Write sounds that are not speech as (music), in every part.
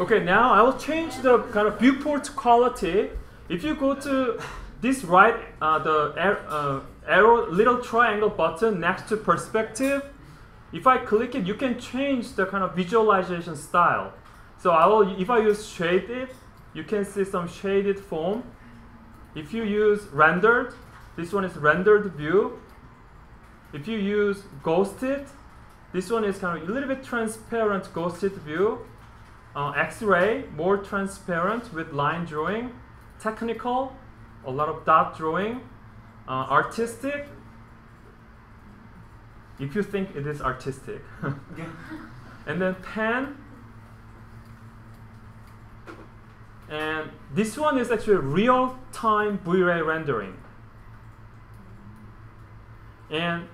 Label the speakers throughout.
Speaker 1: Okay, now I will change the kind of viewport quality. If you go to this right, uh, the uh, arrow little triangle button next to perspective, if I click it, you can change the kind of visualization style. So I will, if I use shaded, you can see some shaded form. If you use rendered, this one is rendered view. If you use ghosted, this one is kind of a little bit transparent ghosted view. Uh, X-ray, more transparent with line drawing. Technical, a lot of dot drawing. Uh, artistic, if you think it is artistic. (laughs) and then pen. And this one is actually real-time V-Ray rendering. And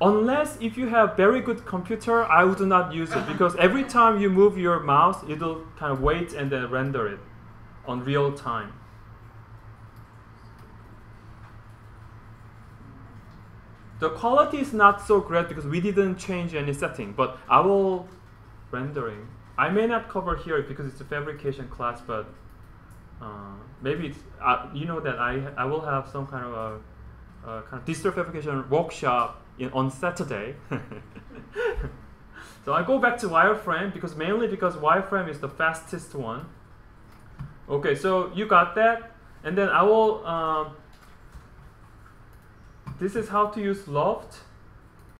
Speaker 1: unless if you have very good computer, I would not use it because every time you move your mouse, it'll kind of wait and then render it on real time. The quality is not so great because we didn't change any setting, but i will rendering, I may not cover here because it's a fabrication class, but uh, maybe it's, uh, you know that I, I will have some kind of a, a kind of digital fabrication workshop in, on Saturday. (laughs) so I go back to wireframe because mainly because wireframe is the fastest one. Okay, so you got that, and then I will. Um, this is how to use loft.